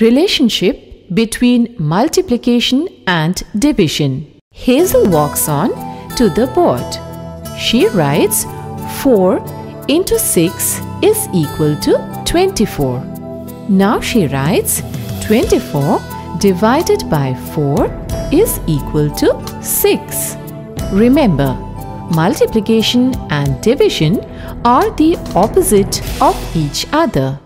Relationship between multiplication and division. Hazel walks on to the board. She writes 4 into 6 is equal to 24. Now she writes 24 divided by 4 is equal to 6. Remember, multiplication and division are the opposite of each other.